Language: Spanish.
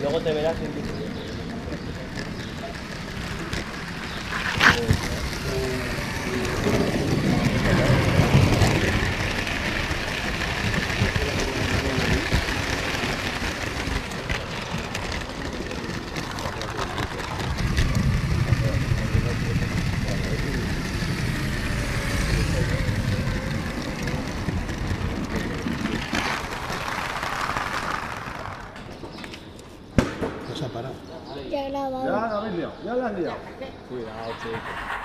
Luego te verás en se ha parado. Ya grabado. Ya la habéis liado, ya la has liado. Cuidado, chico.